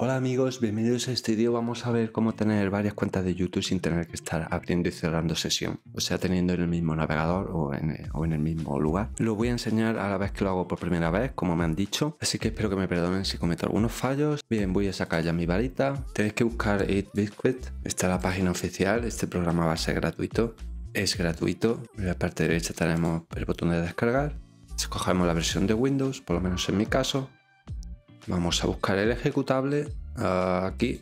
Hola amigos, bienvenidos a este vídeo. Vamos a ver cómo tener varias cuentas de YouTube sin tener que estar abriendo y cerrando sesión. O sea, teniendo en el mismo navegador o en, el mismo lugar. Lo voy a enseñar a la vez que lo hago por primera vez, como me han dicho. Así que espero que me perdonen si cometo algunos fallos. Bien, voy a sacar ya mi varita. Tenéis que buscar 8Biscuit. Está la página oficial. Este programa va a ser gratuito. Es gratuito. En la parte derecha tenemos el botón de descargar. Escogemos la versión de Windows, por lo menos en mi caso Vamos a buscar el ejecutable aquí.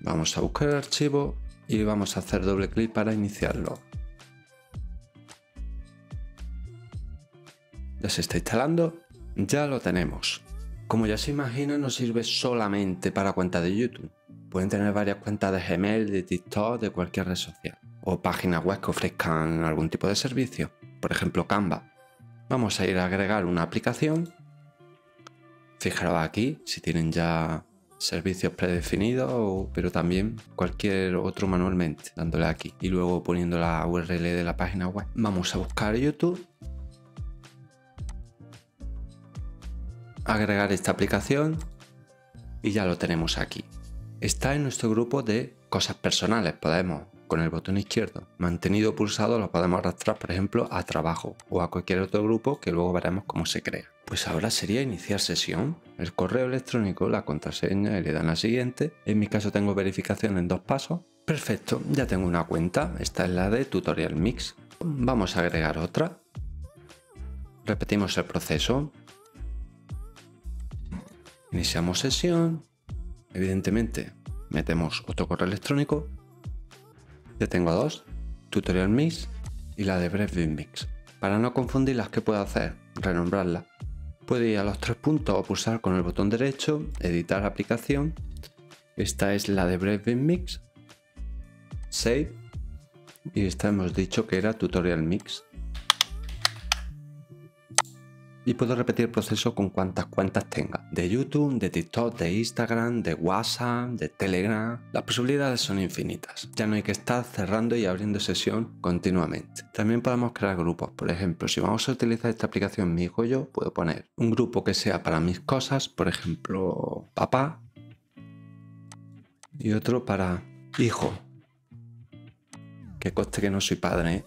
Vamos a buscar el archivo y vamos a hacer doble clic para iniciarlo. Ya se está instalando, ya lo tenemos. Como ya se imagina, no sirve solamente para cuentas de YouTube. Pueden tener varias cuentas de Gmail, de TikTok, de cualquier red social. O páginas web que ofrezcan algún tipo de servicio. Por ejemplo, Canva. Vamos a ir a agregar una aplicación Fijaros aquí si tienen ya servicios predefinidos, pero también cualquier otro manualmente, dándole aquí y luego poniendo la URL de la página web. Vamos a buscar YouTube, agregar esta aplicación y ya lo tenemos aquí. Está en nuestro grupo de cosas personales, podemos con el botón izquierdo mantenido pulsado lo podemos arrastrar por ejemplo a trabajo o a cualquier otro grupo que luego veremos cómo se crea. Pues ahora sería iniciar sesión, el correo electrónico, la contraseña y le dan a siguiente. En mi caso tengo verificación en dos pasos. Perfecto, ya tengo una cuenta, esta es la de Tutorial Mix. Vamos a agregar otra. Repetimos el proceso. Iniciamos sesión. Evidentemente metemos otro correo electrónico tengo dos, Tutorial Mix y la de Breve Mix. Para no confundirlas, ¿qué puedo hacer? Renombrarla. Puedo ir a los tres puntos o pulsar con el botón derecho, editar aplicación. Esta es la de Breve Mix. Save. Y esta hemos dicho que era Tutorial Mix y puedo repetir el proceso con cuantas cuentas tenga. De YouTube, de TikTok, de Instagram, de WhatsApp, de Telegram. Las posibilidades son infinitas. Ya no hay que estar cerrando y abriendo sesión continuamente. También podemos crear grupos. Por ejemplo, si vamos a utilizar esta aplicación Mi Hijo Yo, puedo poner un grupo que sea para mis cosas, por ejemplo, papá. Y otro para hijo. Que coste que no soy padre, ¿eh?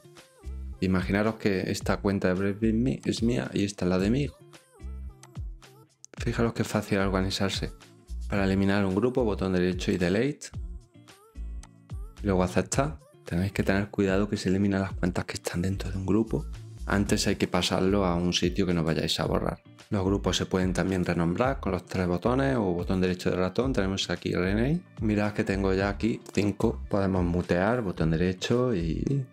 Imaginaros que esta cuenta de Brave es mía y esta es la de mi hijo. Fijaros que fácil organizarse. Para eliminar un grupo, botón derecho y delete. Luego aceptar. Tenéis que tener cuidado que se eliminen las cuentas que están dentro de un grupo. Antes hay que pasarlo a un sitio que no vayáis a borrar. Los grupos se pueden también renombrar con los tres botones o botón derecho del ratón. Tenemos aquí Rename. Mirad que tengo ya aquí 5. Podemos mutear, botón derecho y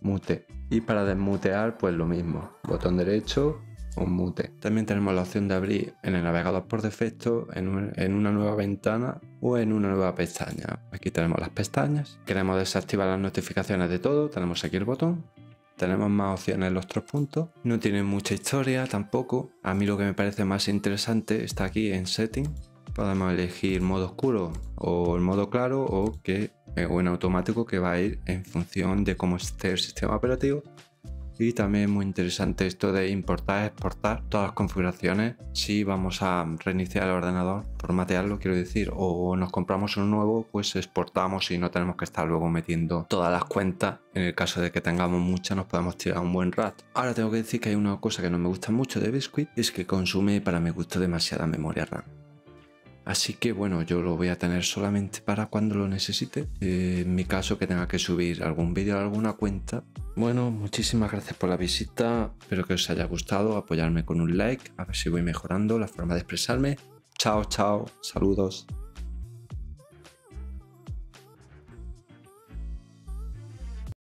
mute. Y para desmutear, pues lo mismo, botón derecho o mute. También tenemos la opción de abrir en el navegador por defecto, en, en, una nueva ventana o en una nueva pestaña. Aquí tenemos las pestañas. Queremos desactivar las notificaciones de todo, tenemos aquí el botón. Tenemos más opciones los tres puntos. No tiene mucha historia tampoco. A mí lo que me parece más interesante está aquí en Setting. Podemos elegir modo oscuro o el modo claro o que eh, o en automático que va a ir en función de cómo esté el sistema operativo. Y también muy interesante esto de importar, exportar todas las configuraciones. Si vamos a reiniciar el ordenador, formatearlo, quiero decir, o nos compramos uno nuevo, pues exportamos y no tenemos que estar luego metiendo todas las cuentas. En el caso de que tengamos muchas, nos podemos tirar un buen rato. Ahora tengo que decir que hay una cosa que no me gusta mucho de Biscuit, es que consume para mi gusto demasiada memoria RAM. Así que bueno, yo lo voy a tener solamente para cuando lo necesite. Eh, en mi caso que tenga que subir algún vídeo a alguna cuenta. Bueno, muchísimas gracias por la visita. Espero que os haya gustado. Apoyarme con un like. A ver si voy mejorando la forma de expresarme. Chao, chao. Saludos.